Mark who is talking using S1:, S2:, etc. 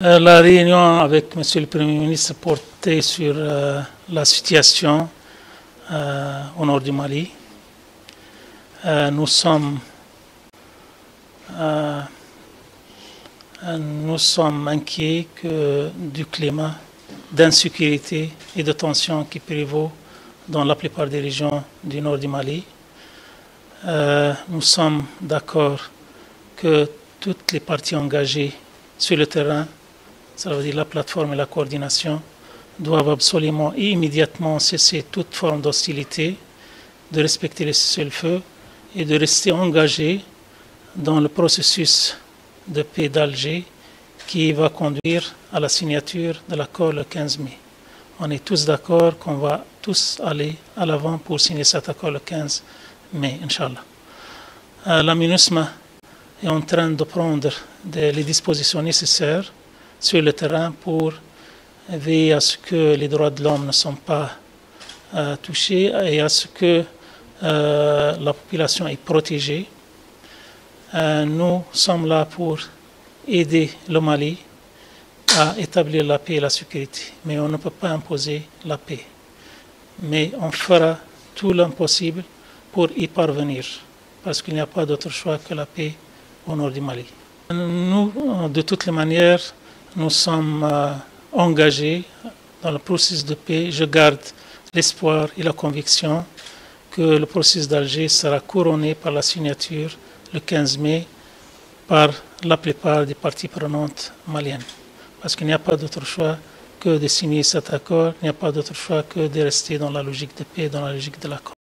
S1: Euh, la réunion avec M. le Premier ministre portait sur euh, la situation euh, au nord du Mali. nous sommes nous sommes inquiets que du climat d'insécurité et de tension qui prévaut dans la plupart des régions du nord du Mali. nous sommes d'accord que toutes les parties engagées sur le terrain ça veut dire la plateforme et la coordination, doivent absolument et immédiatement cesser toute forme d'hostilité, de respecter les cessez-le-feu et de rester engagés dans le processus de paix d'Alger qui va conduire à la signature de l'accord le 15 mai. On est tous d'accord qu'on va tous aller à l'avant pour signer cet accord le 15 mai, Inch'Allah. Euh, la MINUSMA est en train de prendre les dispositions nécessaires sur le terrain pour veiller à ce que les droits de l'homme ne sont pas euh, touchés et à ce que euh, la population est protégée. Euh, nous sommes là pour aider le Mali à établir la paix et la sécurité, mais on ne peut pas imposer la paix. Mais on fera tout l'impossible pour y parvenir, parce qu'il n'y a pas d'autre choix que la paix au nord du Mali. Nous, de toutes les manières, nous sommes euh, engagés dans le processus de paix. Je garde l'espoir et la conviction que le processus d'Alger sera couronné par la signature le 15 mai par la plupart des parties prenantes maliennes. Parce qu'il n'y a pas d'autre choix que de signer cet accord, il n'y a pas d'autre choix que de rester dans la logique de paix, dans la logique de l'accord.